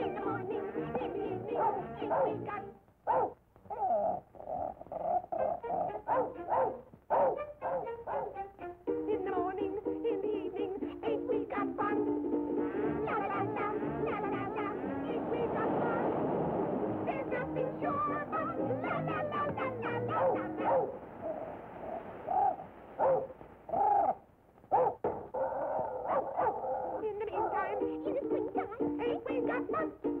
in the morning, in the evening, in the got... Yes, yes, yes.